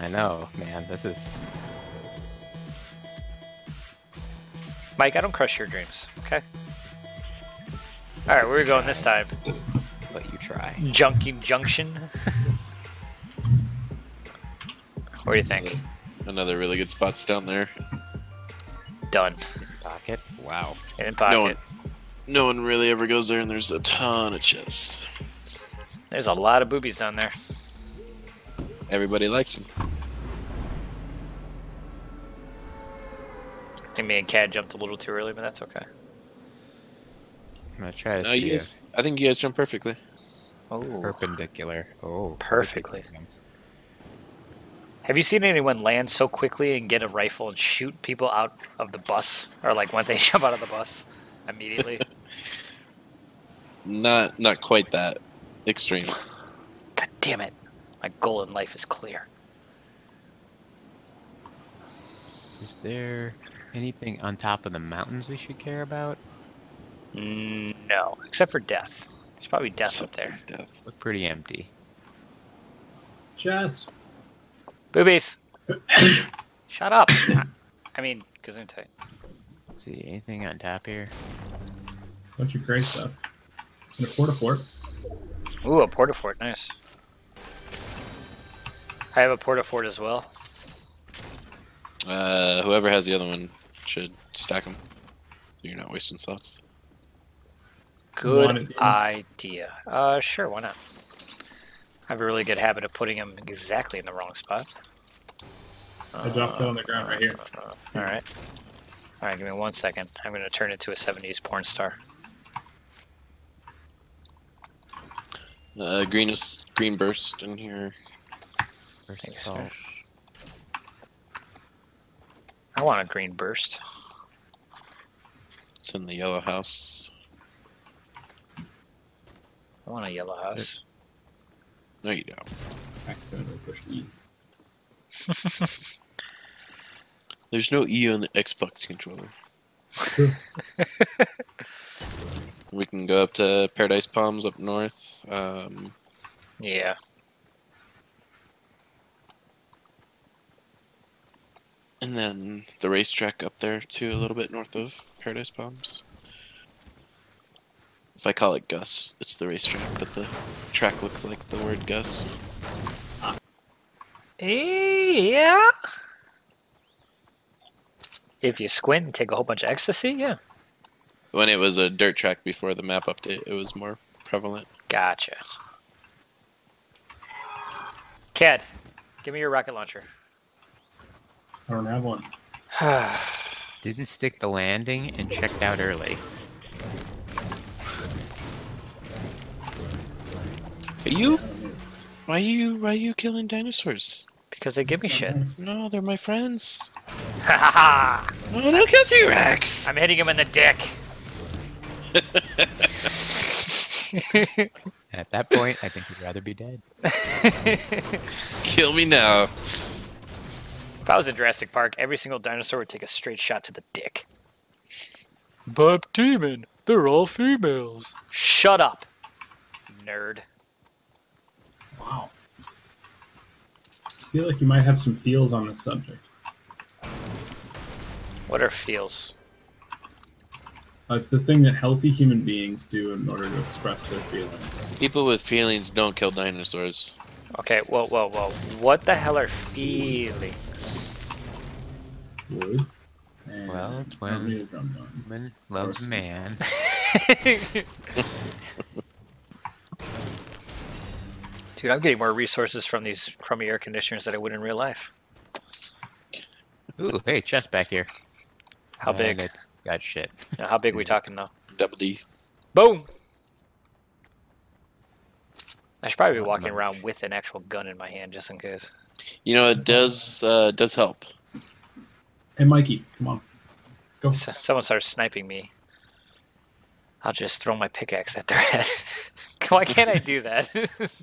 I know, man. This is Myk, I don't crush your dreams, okay? Alright, where are we going this time? what you try. Junkie Junction? what do you think? Another really good spots down there. Done. In Pocket. Wow. In pocket. No one, no one really ever goes there, and there's a ton of chests. There's a lot of boobies down there. Everybody likes them. Think me and Cad jumped a little too early, but that's okay. I'm gonna try to No, see you guys, I think you guys jumped perfectly. Oh. perpendicular. Oh, Perfectly. Have you seen anyone land so quickly and get a rifle and shoot people out of the bus? Or like when they jump out of the bus immediately? Not not quite that extreme. God damn it. My goal in life is clear. Is there anything on top of the mountains we should care about? No, except for death. There's probably death up there. Death. Look pretty empty. Chest. Boobies! Shut up! I- I mean, Gesundheit. Let's see anything on top here? Bunch of great stuff. And a porta fort. Ooh, a porta fort, nice. I have a porta fort as well. Uh, whoever has the other one should stack them. So you're not wasting slots. Good Want it, Ian? idea. Uh, sure, why not? I have a really good habit of putting them exactly in the wrong spot. I dropped it on the ground right here. Uh, all right. All right, give me one second. I'm going to turn it into a 70s porn star. Uh, green is green burst in here. First Thanks, assault. sir. I want a green burst. It's in the yellow house. I want a yellow house. No, you don't. Accidentally pushed E. There's no E on the Xbox controller. We can go up to Paradise Palms up north. Um, Yeah. And then the racetrack up there too, a little bit north of Paradise Palms. If I call it Gus, it's the racetrack, but the track looks like the word Gus. Yeah. If you squint and take a whole bunch of ecstasy, yeah. When it was a dirt track before the map update, it was more prevalent. Gotcha. Cad, give me your rocket launcher. I don't have one. Didn't stick the landing and checked out early. Are you? Why are you? Why are you killing dinosaurs? because they give me shit. No, they're my friends. Ha ha ha! No, don't kill T-Rex. I'm hitting him in the dick. At that point, I think he'd rather be dead. Kill me now. If I was in Jurassic Park, every single dinosaur would take a straight shot to the dick. Bob Demon, they're all females. Shut up, nerd. Wow. I feel like you might have some feels on this subject. What are feels? Uh, it's the thing that healthy human beings do in order to express their feelings. People with feelings don't kill dinosaurs. Okay, whoa, whoa, whoa. What the hell are feelings? Wood. And Well, it's when- need a drum gun. Woman loves course. man. Dude, I'm getting more resources from these crummy air conditioners than I would in real life. Ooh, hey, chest back here. How And big? It's got shit. Now, how big are we talking though? Double D. Boom! I should probably be walking around with an actual gun in my hand just in case. You know, it does uh, does help. Hey, Mikey, come on. Let's go. So, someone starts sniping me. I'll just throw my pickaxe at their head. Why can't I do that?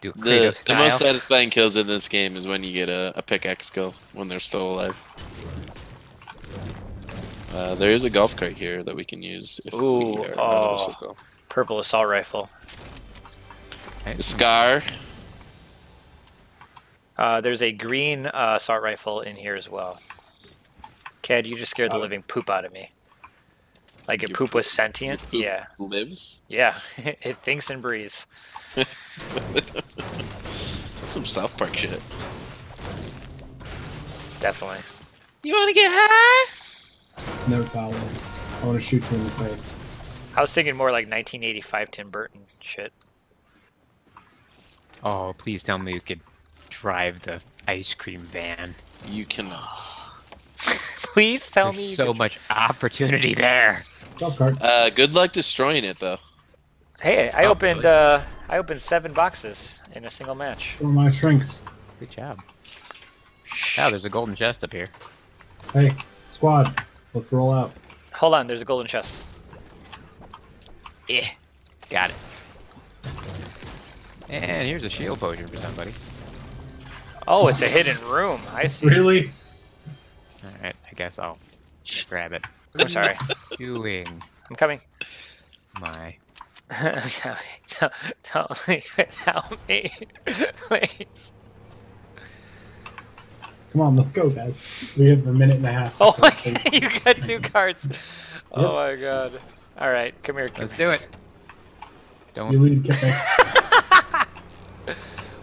Do The, the most satisfying kills in this game is when you get a, a pickaxe kill when they're still alive. Uh, there is a golf cart here that we can use if Ooh, we are out of a oh. circle. Purple assault rifle. The scar. Uh, there's a green uh, assault rifle in here as well. Cad, you just scared the living poop out of me. Like your Your poop was sentient? Poop Yeah. Lives. Yeah. it thinks and breathes. That's some South Park shit. Definitely. You want to get high? No, Tyler. I want to shoot you in the face. I was thinking more like 1985 Tim Burton shit. Oh, please tell me you could drive the ice cream van. You cannot. Please tell me. There's you so much opportunity there. Uh, good luck destroying it though. Hey, I Oh, opened. really? Uh, I opened seven boxes in a single match. One of my shrinks. Good job. Oh, there's a golden chest up here. Hey, squad. Let's roll out. Hold on, there's a golden chest. Yeah. Got it. And here's a shield potion for somebody. Oh, it's a hidden room. I see. Really? Alright, I guess I'll grab it. I'm oh, sorry. Doing I'm coming. my don't, don't leave without me, please. Come on, let's go, guys. We have a minute and a half. Oh my god, you got two cards. Oh my god. All right, come here. Come Let's here. do it. Don't lead, Kipmix.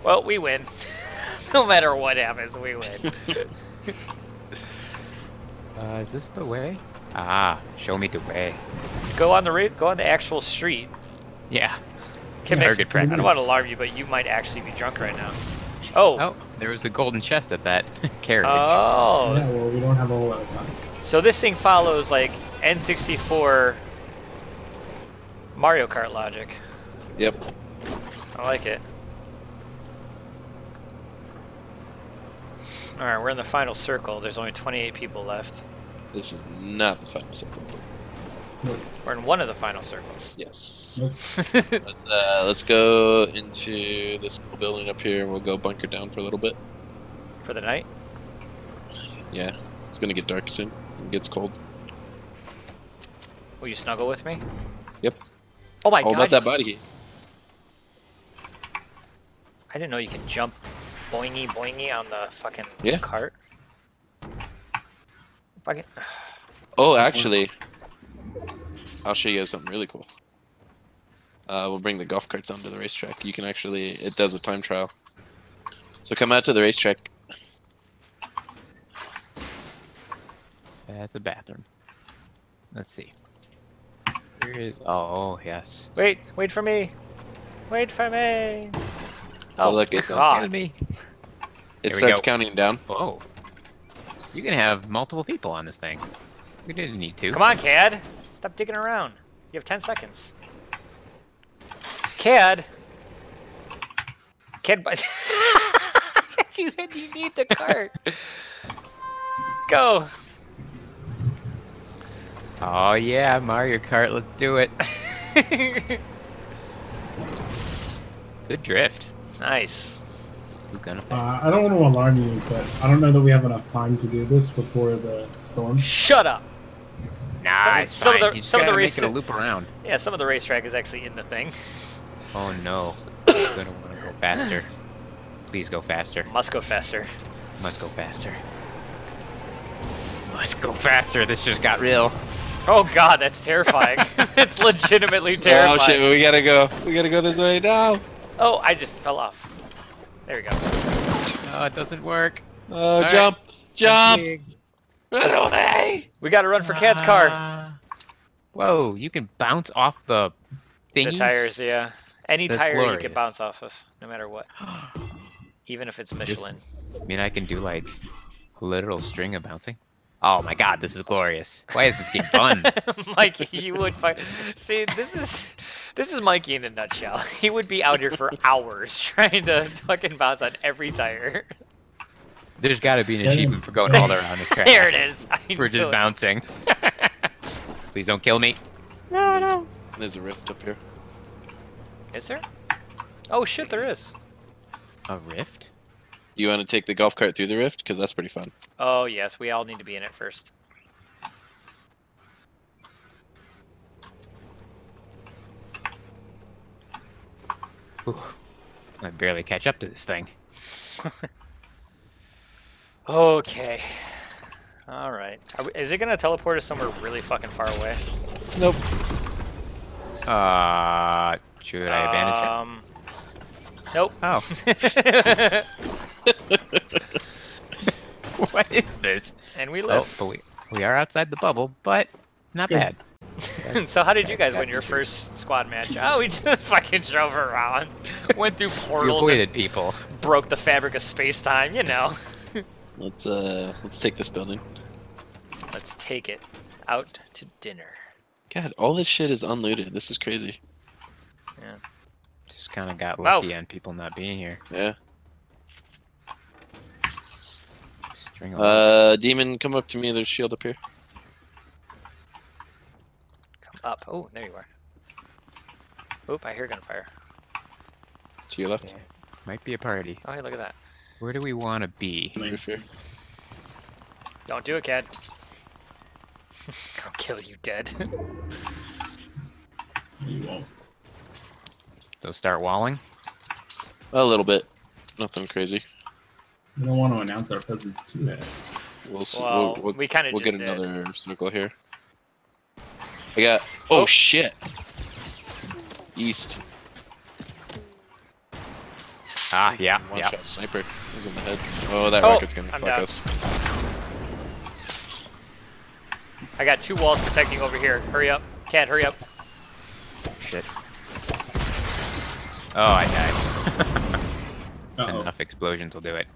Well, we win. No matter what happens, we win. uh is this the way? Ah, show me the way. go on the ra- go on the actual street. Yeah. Kim, Very I good don't practice. want to alarm you, but you might actually be drunk right now. Oh. Oh, there was a golden chest at that carriage. Oh. Yeah, well, we don't have a whole lot of time. So this thing follows like N64 Mario Kart logic. Yep. I like it. All right, we're in the final circle. There's only 28 people left. This is not the final circle. We're in one of the final circles. Yes. Let's, uh, let's go into this little building up here and we'll go bunker down for a little bit. For the night. Yeah. It's gonna get dark soon. It gets cold. Will you snuggle with me? Yep. Oh my All god! about that body heat. I didn't know you could jump boingy boingy on the fucking Yeah. cart. Fucking. Oh, actually, I'll show you guys something really cool. Uh, we'll bring the golf carts onto the racetrack. You can actually, it does a time trial. So come out to the racetrack. That's a bathroom. Let's see. Where is oh yes. Wait, wait for me. Wait for me. So Oh, look, it, Don't kill me. it There we starts counting down. Oh. You can have multiple people on this thing. We didn't need to. Come on, Cad. Stop digging around. You have 10 seconds. Cad. Cad, but you, you need the cart. Go. Oh yeah, Mario Kart, let's do it. Good drift. Nice. Who gonna Uh, I don't want to alarm you, but I don't know that we have enough time to do this before the storm. Shut up. Nah, Some- it's some of the- you some of the gotta make race- it a loop around. Yeah, some of the racetrack is actually in the thing. Oh no. I'm gonna wanna go faster. Please go faster. Must go faster. Must go faster. Must go faster. This just got real. Oh god, that's terrifying. it's legitimately terrifying. Oh shit, we gotta go. We gotta go this way now. Oh, I just fell off. There we go. No, it doesn't work. Oh, right. jump, jump, run away. We gotta run for Cat's car. Ah. Whoa, you can bounce off the thingies? The tires, yeah. Any That's tire you can bounce off of, no matter what. Even if it's Michelin. I mean, I can do like a literal string of bouncing. Oh my god, this is glorious. Why is this game fun? Mikey, you would find. See, this is this is Mikey in a nutshell. He would be out here for hours trying to fucking bounce on every tire. There's got to be an achievement for going all around this track. There it is. I For just it. bouncing. Please don't kill me. No, no. There's a rift up here. Is there? Oh shit, there is. A rift? You want to take the golf cart through the rift? Because that's pretty fun. Oh yes, we all need to be in it first. Ooh, I barely catch up to this thing. Okay. All right. Are we, is it gonna teleport us somewhere really fucking far away? Nope. Uh, should I abandon Um. Nope. Oh, what is this? and we Oh, live. but we we are outside the bubble, but not Good. bad. so how did you guys win your first squad match? Oh, we just fucking drove around, went through You portals, avoided people. broke the fabric of space time. You know. Let's uh let's take this building. Let's take it out to dinner. God, all this shit is unlooted. This is crazy. Yeah. Just kind of got Wow. lucky on people not being here. Yeah. String of Uh, demon, come up to me. There's shield up here. Come up. Oh, there you are. Oop, I hear gunfire. To your left. Yeah. Might be a party. Oh, hey, look at that. Where do we want to be? Don't do it, Cad. I'll kill you dead. You won't. So start walling. A little bit. Nothing crazy. We don't want to announce our presence too bad. We'll see. well, we'll, we'll, we kind of we'll just get did. another circle here. I got. Oh, Oh. shit. East. Ah, yeah, One yeah. shot sniper. He's in the head. Oh, that Oh, rocket's gonna I'm fuck down. us. I got two walls protecting over here. Hurry up. Cad, hurry up. Shit. Oh, I died. Uh-oh. Enough explosions will do it.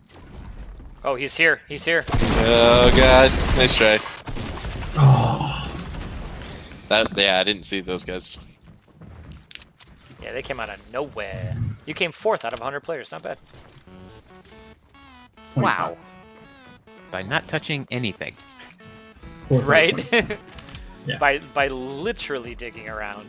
Oh, he's here. He's here. Oh god, nice try. Oh, That yeah, I didn't see those guys. Yeah, they came out of nowhere. You came fourth out of 100 players. Not bad. 25. Wow. By not touching anything. Four, four, Right? four. Yeah. by by literally digging around.